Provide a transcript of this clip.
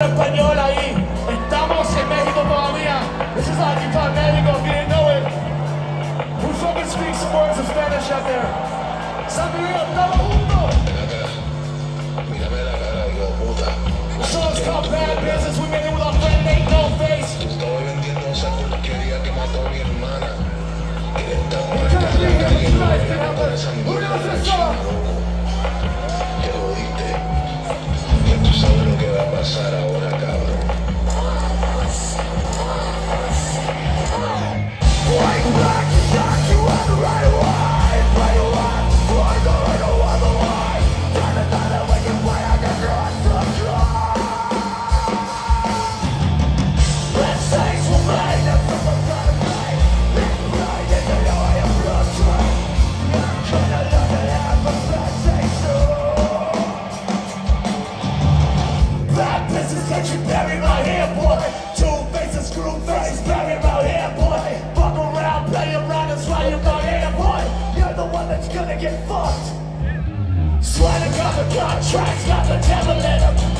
español ahí. Estamos en México todavía. This is like Guitar México if you didn't know it. Who fucking speaks some words of Spanish out there? Sangria, todo mundo! The song's called Bad Business. We made it with our friend Nate No Face. Who knows this song? you bury my hair, boy. Two faces, screw face, bury my hair, boy. Fuck around, play around, and swallow your my hair, boy. You're the one that's gonna get fucked. Swear to God, the contracts got the devil in.